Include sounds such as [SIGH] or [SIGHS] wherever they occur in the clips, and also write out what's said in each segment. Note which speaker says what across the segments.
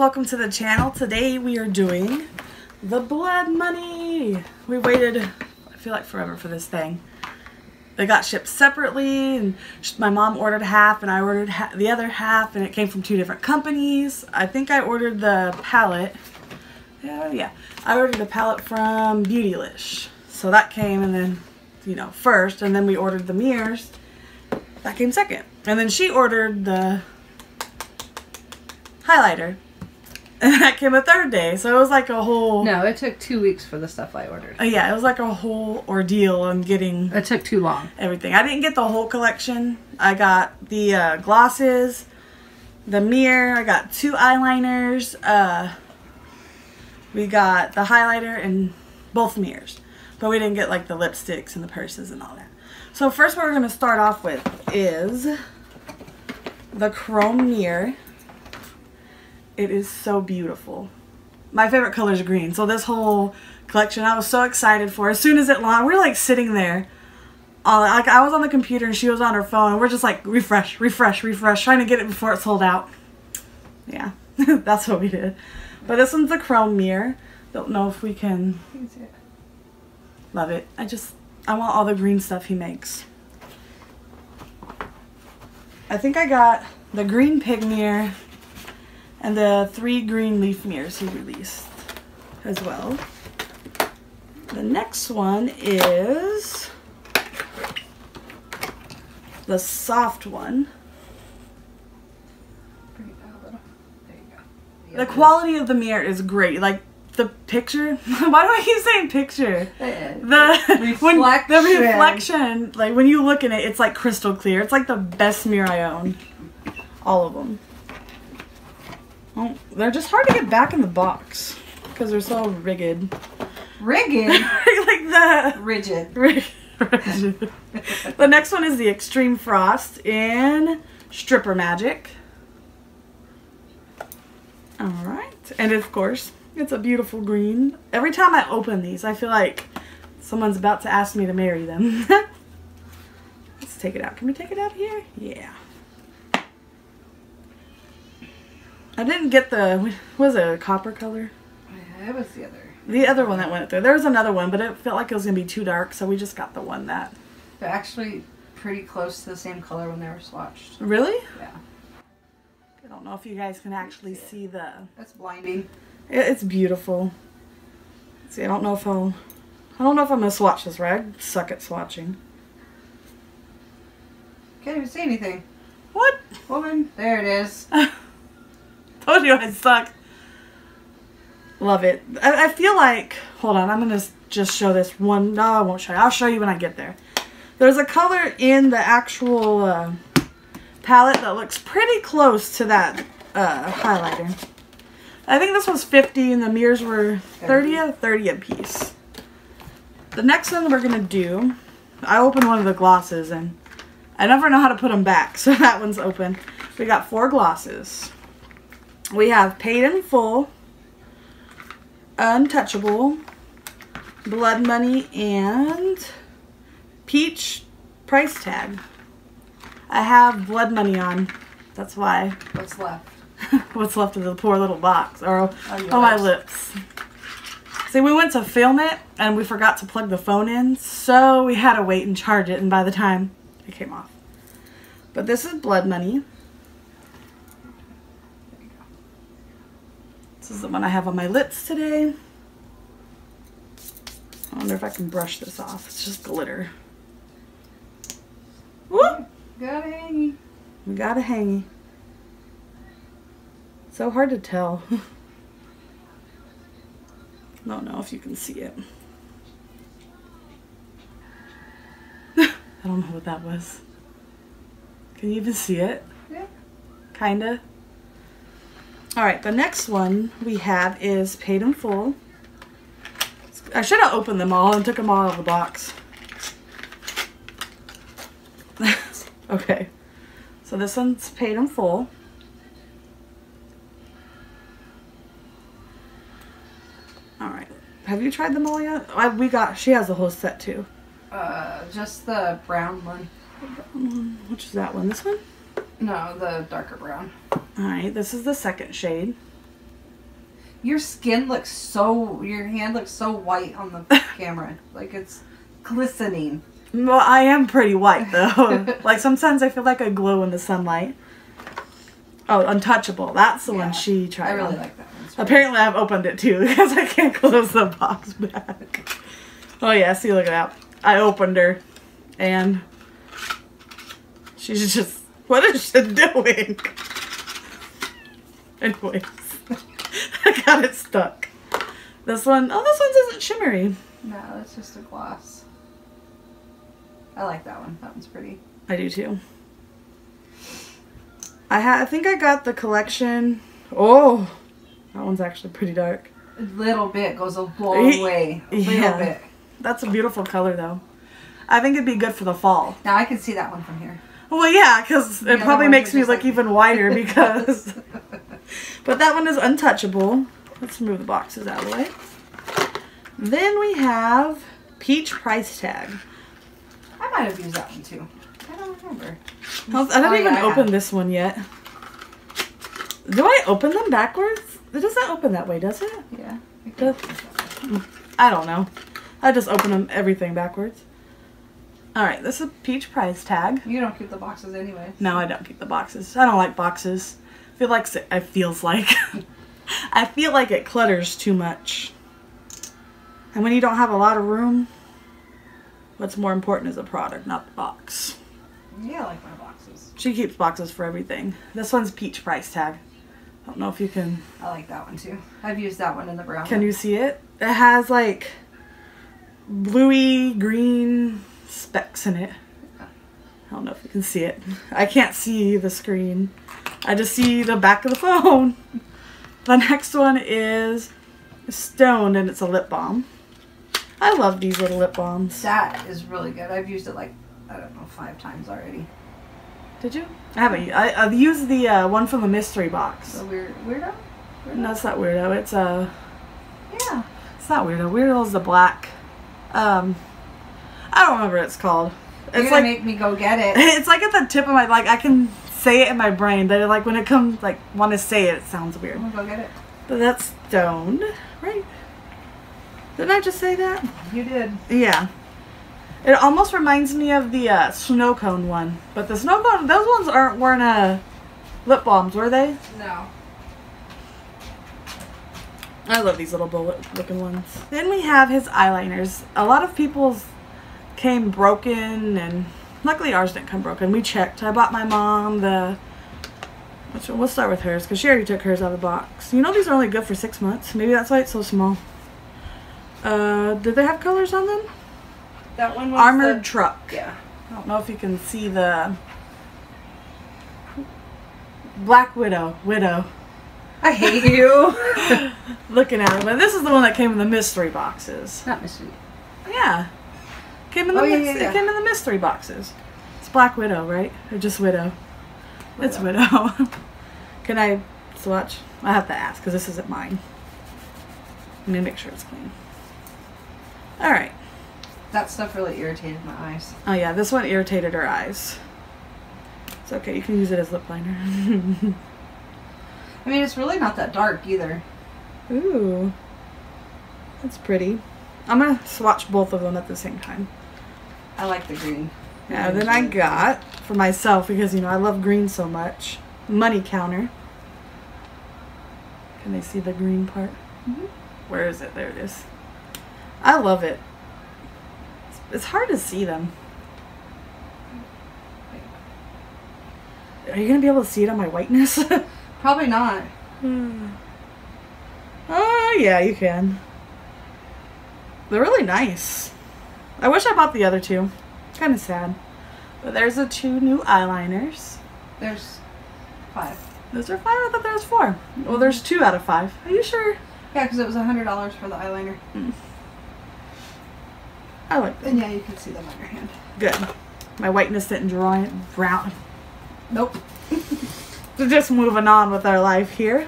Speaker 1: welcome to the channel. Today we are doing the blood money. We waited, I feel like forever for this thing. They got shipped separately and my mom ordered half and I ordered the other half and it came from two different companies. I think I ordered the palette. Yeah, yeah. I ordered the palette from Beautylish. So that came and then, you know, first and then we ordered the mirrors. That came second. And then she ordered the highlighter. And that came a third day. So it was like a whole.
Speaker 2: No, it took two weeks for the stuff I ordered.
Speaker 1: Uh, yeah, it was like a whole ordeal on getting
Speaker 2: It took too long.
Speaker 1: everything. I didn't get the whole collection. I got the uh, glosses, the mirror. I got two eyeliners. Uh, we got the highlighter and both mirrors. But we didn't get like the lipsticks and the purses and all that. So first what we're going to start off with is the chrome mirror. It is so beautiful. My favorite color is green. So this whole collection I was so excited for. As soon as it launched, we're like sitting there. Uh, like I was on the computer and she was on her phone and we're just like refresh, refresh, refresh, trying to get it before it sold out. Yeah, [LAUGHS] that's what we did. But this one's the chrome mirror. Don't know if we can love it. I just I want all the green stuff he makes. I think I got the green pig mirror and the three green leaf mirrors he released as well. The next one is the soft one.
Speaker 2: Bring it down a little. There you go.
Speaker 1: The quality of the mirror is great. Like the picture. [LAUGHS] Why do I keep saying picture? The [LAUGHS] when the
Speaker 2: Reflection.
Speaker 1: reflection, like when you look in it, it's like crystal clear. It's like the best mirror I own. All of them. Oh, they're just hard to get back in the box because they're so rigid.
Speaker 2: Rigged. [LAUGHS]
Speaker 1: like the
Speaker 2: Rigid.
Speaker 1: rig- [LAUGHS] rigid. the next one is the Extreme Frost in Stripper Magic. All right, and of course, it's a beautiful green. Every time I open these, I feel like someone's about to ask me to marry them. [LAUGHS] Let's take it out. Can we take it out here? Yeah. I didn't get the, was it, a copper color?
Speaker 2: That was the other.
Speaker 1: The other one that went through. There was another one, but it felt like it was going to be too dark, so we just got the one that.
Speaker 2: They're actually pretty close to the same color when they were swatched.
Speaker 1: Really?
Speaker 2: Yeah.
Speaker 1: I don't know if you guys can actually see the.
Speaker 2: That's blinding.
Speaker 1: It- It's beautiful. See, I don't know if I'll. I don't know if I'm gonna swatch this right. I suck at swatching.
Speaker 2: Can't even see anything.
Speaker 1: What?
Speaker 2: Woman. There it is. [LAUGHS]
Speaker 1: Told you I suck. Love it. I, I feel like. Hold on, I'm gonna just show this one. No, I won't show you. I'll show you when I get there. There's a color in the actual uh, palette that looks pretty close to that uh, highlighter. I think this was 50 and the mirrors were 30 a 30 a piece. The next one we're gonna do, I opened one of the glosses and I never know how to put them back, [LAUGHS] so that one's open. We got four glosses. We have Paid in Full, Untouchable, Blood Money, and Peach Price Tag. I have Blood Money on. That's why.
Speaker 2: What's left? [LAUGHS]
Speaker 1: What's left of the poor little box. Or
Speaker 2: Oh,
Speaker 1: oh, my
Speaker 2: lips.
Speaker 1: lips. See, we went to film it and we forgot to plug the phone in, so we had to wait and charge it, and by the time it came off. But this is Blood Money. This is the one I have on my lips today. I wonder if I can brush this off. It's just glitter. Whoop!
Speaker 2: Got a hangy.
Speaker 1: We got a hangy. So hard to tell. I [LAUGHS] don't know if you can see it. [LAUGHS] I don't know what that was. Can you even see it?
Speaker 2: Yeah.
Speaker 1: Kinda. Alright, the next one we have is Paid in Full. I should have opened them all and took them all out of the box. [LAUGHS] okay. So this one's Paid in Full. Alright. Have you tried them all yet? I, we got, she has a whole set too.
Speaker 2: Uh, just the brown one.
Speaker 1: Which is that one? This one?
Speaker 2: No, the darker brown.
Speaker 1: Alright, this is the second shade.
Speaker 2: Your skin looks so. Your hand looks so white on the [LAUGHS] camera. Like it's glistening.
Speaker 1: Well, I am pretty white though. [LAUGHS] like sometimes I feel like I glow in the sunlight. Oh, Untouchable. That's the
Speaker 2: Yeah.
Speaker 1: one she tried.
Speaker 2: I really
Speaker 1: on.
Speaker 2: like that one.
Speaker 1: Apparently, I've opened it too [LAUGHS] because I can't close the box back. Oh yeah, see, look at that. I opened her, and she's just what is she doing? Anyways, [LAUGHS] I got it stuck. This one, oh, this one isn't shimmery.
Speaker 2: No, that's just a gloss. I like that one. That one's pretty.
Speaker 1: I do too. I ha- I think I got the collection. Oh, that one's actually pretty dark.
Speaker 2: A little bit goes a long way. A little
Speaker 1: yeah.
Speaker 2: bit.
Speaker 1: That's a beautiful color though. I think it'd be good for the fall.
Speaker 2: Now I can see that one from here.
Speaker 1: Well, yeah, because it
Speaker 2: other
Speaker 1: probably makes me look
Speaker 2: like-
Speaker 1: even whiter [LAUGHS] because. [LAUGHS] but that one is untouchable. Let's move the boxes out of the way. Then we have Peach Price Tag.
Speaker 2: I might have used that one too. I don't remember.
Speaker 1: I was- I didn't
Speaker 2: Oh,
Speaker 1: even
Speaker 2: I
Speaker 1: open
Speaker 2: have.
Speaker 1: this one yet. Do I open them backwards? It doesn't open that way, does it?
Speaker 2: Yeah. I
Speaker 1: Does- I don't know. I just open them everything backwards. All right, this is a Peach Price Tag.
Speaker 2: You don't keep the boxes anyway.
Speaker 1: No, I don't keep the boxes. I don't like boxes. I feel like it feels like [LAUGHS] I feel like it clutters too much. And when you don't have a lot of room, what's more important is the product, not the box.
Speaker 2: Yeah, I like my boxes.
Speaker 1: She keeps boxes for everything. This one's peach price tag. I don't know if you can
Speaker 2: I like that one too. I've used that one in the brown.
Speaker 1: can you see it? It has like bluey green specks in it. I don't know if you can see it. I can't see the screen. I just see the back of the [LAUGHS] phone. The next one is Stoned and it's a lip balm. I love these little lip balms.
Speaker 2: That is really good. I've used it like I don't know five times already.
Speaker 1: Did you? I haven't. I, I've used the uh, one from the mystery box.
Speaker 2: The weird weirdo. weirdo?
Speaker 1: No, it's not weirdo. It's uh,
Speaker 2: Yeah.
Speaker 1: it's not weirdo. Weirdo's the black. Um, I don't remember what it's called.
Speaker 2: You're
Speaker 1: It's
Speaker 2: gonna
Speaker 1: like
Speaker 2: make me go get it. [LAUGHS]
Speaker 1: it's like at the tip of my like I can say it in my brain, but like when it comes like want to say it, it sounds weird.
Speaker 2: I'm gonna go get it.
Speaker 1: But that's stoned, right? Didn't I just say that?
Speaker 2: You did.
Speaker 1: Yeah. It almost reminds me of the uh, snow cone one, but the snow cone those ones aren't weren't uh, lip balms, were they?
Speaker 2: No.
Speaker 1: I love these little bullet looking ones. Then we have his eyeliners. A lot of people's came broken and luckily ours didn't come broken. We checked. I bought my mom the which? We'll start with hers because she already took hers out of the box. You know these are only good for six months. Maybe that's why it's so small. Uh, did they have colors on them?
Speaker 2: That one was
Speaker 1: Armored
Speaker 2: the-
Speaker 1: truck.
Speaker 2: Yeah.
Speaker 1: I don't know if you can see the Black Widow. Widow.
Speaker 2: I hate you. [LAUGHS] [LAUGHS]
Speaker 1: Looking at it, but this is the one that came in the mystery boxes.
Speaker 2: Not mystery.
Speaker 1: Yeah. Came in the
Speaker 2: Oh, yeah, yeah, yeah.
Speaker 1: it came in the mystery boxes. It's Black Widow, right? Or just Widow? It's Widow. [LAUGHS] Can I swatch? I have to ask because this isn't mine. Let me make sure it's clean. All right.
Speaker 2: That stuff really irritated my eyes.
Speaker 1: Oh yeah, this one irritated her eyes. It's okay. You can use it as lip liner. [LAUGHS]
Speaker 2: I mean, it's really not that dark either.
Speaker 1: Ooh, that's pretty. I'm gonna swatch both of them at the same time.
Speaker 2: I like the green.
Speaker 1: Yeah, then I got for myself because you know I love green so much. Money counter. Can they see the green part?
Speaker 2: Mhm.
Speaker 1: Where is it? There it is. I love it. It's, it's hard to see them. Are you gonna be able to see it on my whiteness? [LAUGHS]
Speaker 2: Probably not.
Speaker 1: oh yeah, you can. They're really nice. I wish I bought the other two. Kind of sad. But there's the two new eyeliners.
Speaker 2: There's five.
Speaker 1: Those are five. I thought there was four. Well, there's two out of five. Are you sure?
Speaker 2: Yeah, because it was a hundred dollars for the eyeliner. Hmm.
Speaker 1: I like them.
Speaker 2: And yeah, you can see them on your hand.
Speaker 1: Good. My whiteness didn't draw it brown.
Speaker 2: Nope. [LAUGHS]
Speaker 1: So just moving on with our life here.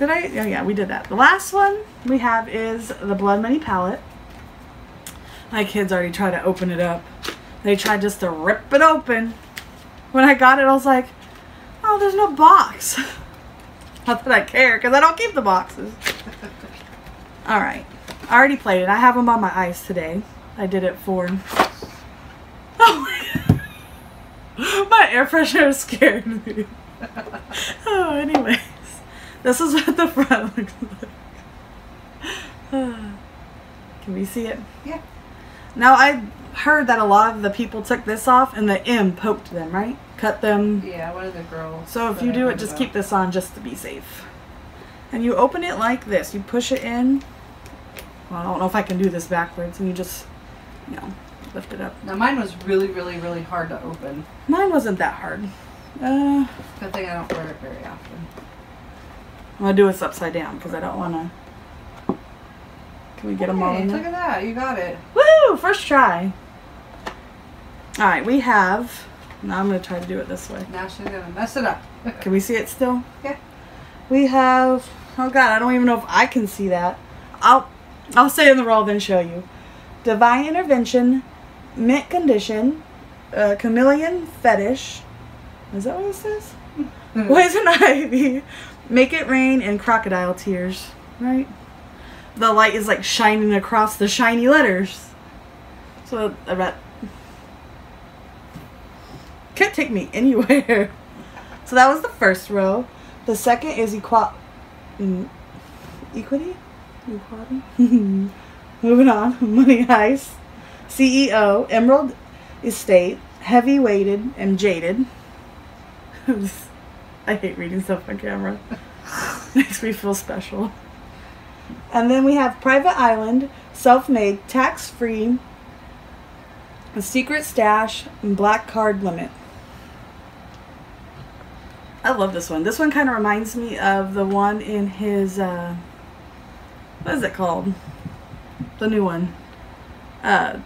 Speaker 1: Did I? Oh yeah, we did that. The last one we have is the Blood Money palette. My kids already tried to open it up. They tried just to rip it open. When I got it, I was like, oh, there's no box. [LAUGHS] Not that I care, because I don't keep the boxes. [LAUGHS] All right. I already played it. I have them on my ice today. I did it for. [LAUGHS] Oh my. My air freshener scared me. oh, anyways. This is what the front looks like. [SIGHS] [SIGHS] Can we see it?
Speaker 2: Yeah.
Speaker 1: Now, I heard that a lot of the people took this off and the M poked them, right? Cut them.
Speaker 2: Yeah, one of the girls.
Speaker 1: So if you do it, just
Speaker 2: about.
Speaker 1: keep this on just to be safe. And you open it like this. You push it in. Well, I don't know if I can do this backwards. And you just, you know, lift it up.
Speaker 2: Now mine was really, really, really hard to open.
Speaker 1: Mine wasn't that hard. Uh,
Speaker 2: Good thing I don't wear it very often.
Speaker 1: I'm gonna do this upside down because I don't want to. Can we get them all in
Speaker 2: look at that, you got it.
Speaker 1: Woo! First try. All right, we have. Now I'm gonna try to do it this way.
Speaker 2: Now she's gonna mess it up.
Speaker 1: Can we see it still?
Speaker 2: Yeah.
Speaker 1: We have. Oh God, I don't even know if I can see that. I'll I'll say in the roll then show you. Divine intervention, mint condition, uh, chameleon fetish. Is that what it says? [LAUGHS] Poison ivy, make it rain, and crocodile tears. Right. The light is like shining across the shiny letters. So I bet. Could take me anywhere. [LAUGHS] So that was the first row. The second is equal, mm, equity, equality. [LAUGHS] Moving on, [LAUGHS] money heist, CEO, Emerald Estate, heavy weighted and jaded. I hate reading stuff on camera. Makes me feel special. And then we have Private Island, self made, tax free, a secret stash, and black card limit. I love this one. This one kind of reminds me of the one in his, uh, what is it called? The new one. Uh,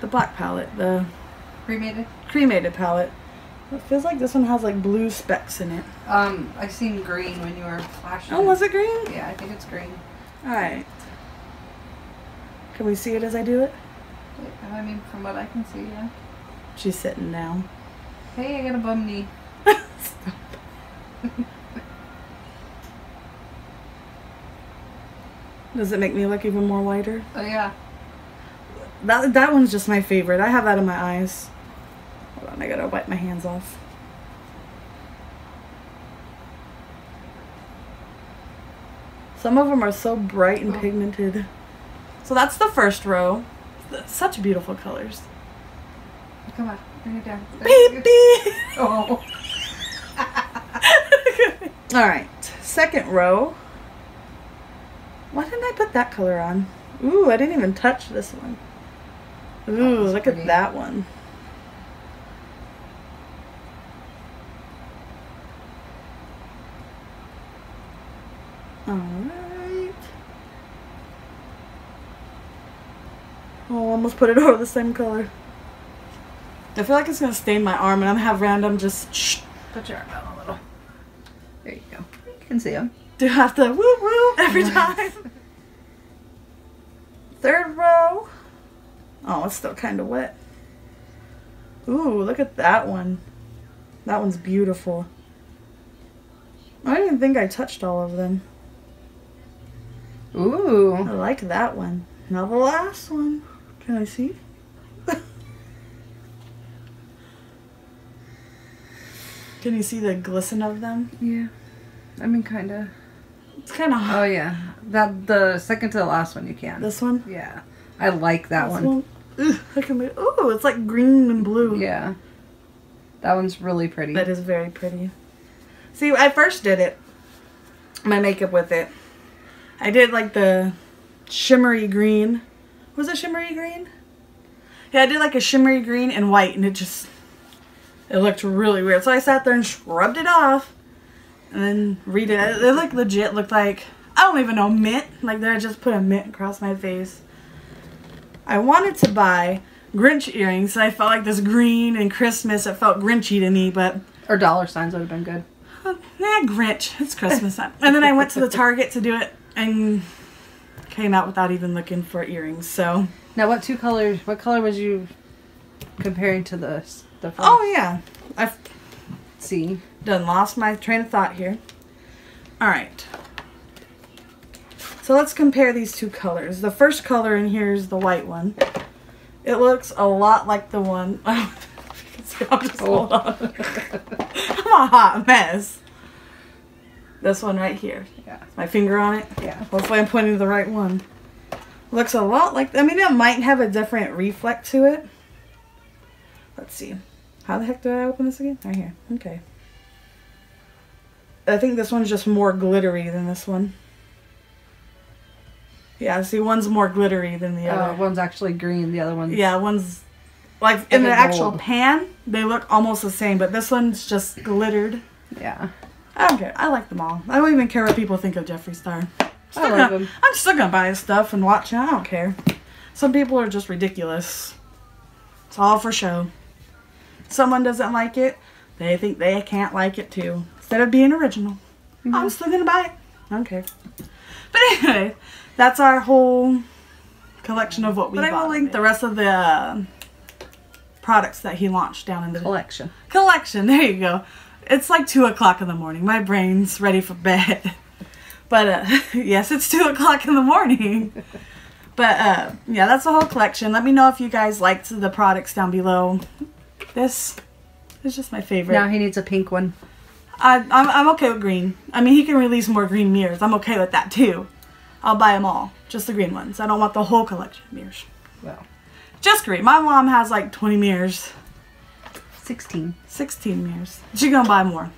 Speaker 1: the black palette, the
Speaker 2: Cremated?
Speaker 1: cremated palette. It feels like this one has like blue specks in it.
Speaker 2: Um, I seen green when you were flashing.
Speaker 1: Oh, was it green?
Speaker 2: Yeah, I think it's green.
Speaker 1: Alright. Can we see it as I do it?
Speaker 2: I mean, from what I can see, yeah.
Speaker 1: She's sitting down.
Speaker 2: Hey, I got a bum knee. [LAUGHS]
Speaker 1: Does it make me look even more whiter?
Speaker 2: Oh yeah.
Speaker 1: That that one's just my favorite. I have that in my eyes. Hold on, I gotta wipe my hands off. Some of them are so bright and
Speaker 2: Oh.
Speaker 1: pigmented. So that's the first row. Such beautiful colors.
Speaker 2: Come on, bring it down. There you
Speaker 1: Beep beep.
Speaker 2: Oh. [LAUGHS]
Speaker 1: All right, second row. Why didn't I put that color on? Ooh, I didn't even touch this one. Ooh, look
Speaker 2: pretty.
Speaker 1: at that one. All right. Oh, almost put it [LAUGHS] over the same color. I feel like it's gonna stain my arm, and I'm gonna have random just. Shh.
Speaker 2: Put your arm down a little. There you go. You can see them.
Speaker 1: Do I have to woo woo every time? Third row. Oh, it's still kind of wet. Ooh, look at that one. That one's beautiful. I didn't think I touched all of them.
Speaker 2: Ooh.
Speaker 1: I like that one. Now the last one. Can I see? Can you see the glisten of them?
Speaker 2: Yeah. I mean, kind of.
Speaker 1: It's kind of hot.
Speaker 2: Oh yeah. That the second to the last one you can.
Speaker 1: This one?
Speaker 2: Yeah. I like that
Speaker 1: This
Speaker 2: one.
Speaker 1: Ugh, look at me. Ooh, it's like green and blue.
Speaker 2: Yeah. That one's really pretty.
Speaker 1: That is very pretty. See, I first did it, my makeup with it. I did like the shimmery green. Was it shimmery green? Yeah, I did like a shimmery green and white, and it just it looked really weird. So I sat there and scrubbed it off, and then read it. It like legit looked like I don't even know mint. Like then I just put a mint across my face. I wanted to buy Grinch earrings. So I felt like this green and Christmas. It felt Grinchy to me, but
Speaker 2: or dollar signs would have been good.
Speaker 1: uh, nah, Grinch. It's Christmas time. And then I went to the Target to do it and came out without even looking for earrings. So,
Speaker 2: Now, what two colors? What color was you comparing to the the first?
Speaker 1: oh yeah, I've
Speaker 2: see.
Speaker 1: done lost my train of thought here. Alright. So let's compare these two colors. The first color in here is the white one. It looks a lot like the one. [LAUGHS] Oh, [LAUGHS] I'm just oh. hold on. [LAUGHS] I'm a hot mess. This one right here.
Speaker 2: Yeah.
Speaker 1: My finger on it.
Speaker 2: Yeah.
Speaker 1: Hopefully I'm pointing to the right one. Looks a lot like, I mean, it might have a different reflect to it. Let's see. How the heck did I open this again? Right here. Okay. I think this one's just more glittery than this one. Yeah, see, one's more glittery than the
Speaker 2: Uh,
Speaker 1: other.
Speaker 2: one's actually green. The other one's
Speaker 1: Yeah, one's like in the
Speaker 2: a
Speaker 1: actual
Speaker 2: gold.
Speaker 1: pan, they look almost the same, but this one's just glittered.
Speaker 2: yeah.
Speaker 1: I don't care. I like them all. I don't even care what people think of Jeffree Star. Still
Speaker 2: I love
Speaker 1: gonna-
Speaker 2: him.
Speaker 1: I'm still gonna buy his stuff and watch it. I don't care. Some people are just ridiculous. It's all for show. Someone doesn't like it, they think they can't like it too. Instead of being original, I'm still gonna buy it. I don't care. But anyway, that's our whole collection of what we
Speaker 2: But I will
Speaker 1: link the rest of the uh, products that he launched down in the
Speaker 2: Collection.
Speaker 1: collection. There you go. It's like two o'clock in the morning. My brain's ready for bed. [LAUGHS] But uh, [LAUGHS] yes, it's two o'clock in the morning. [LAUGHS] But uh, yeah, that's the whole collection. Let me know if you guys liked the products down below. This is just my favorite.
Speaker 2: Now he needs a pink one.
Speaker 1: I, I'm, I'm okay with green. I mean, he can release more green mirrors. I'm okay with that too. I'll buy them all. Just the green ones. I don't want the whole collection of mirrors.
Speaker 2: Well,
Speaker 1: Just green. My mom has like 20 mirrors.
Speaker 2: 16.
Speaker 1: 16 mirrors. She gonna buy more.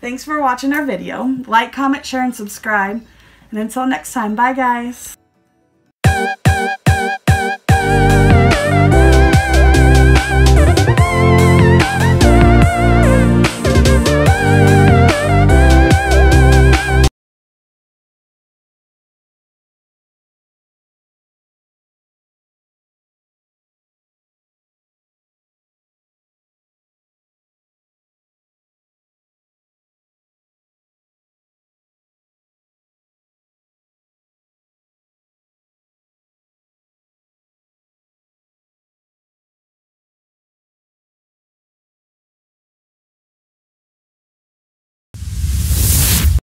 Speaker 1: Thanks for watching our video. Like, comment, share, and subscribe. And until next time, bye guys.